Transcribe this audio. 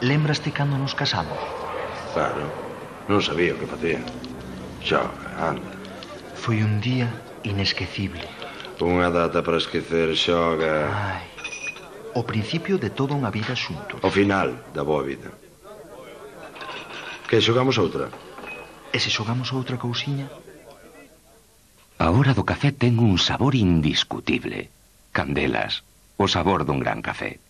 Lembraste cando nos casamos? Claro, non sabía o que facía. Xa, anda. Foi un día inesquecible. Unha data para esquecer xoga. Ai, o principio de toda unha vida xuntos. O final da boa vida. Que xogamos outra? E se xogamos outra cousiña? A hora do café ten un sabor indiscutible. Candelas, o sabor dun gran café.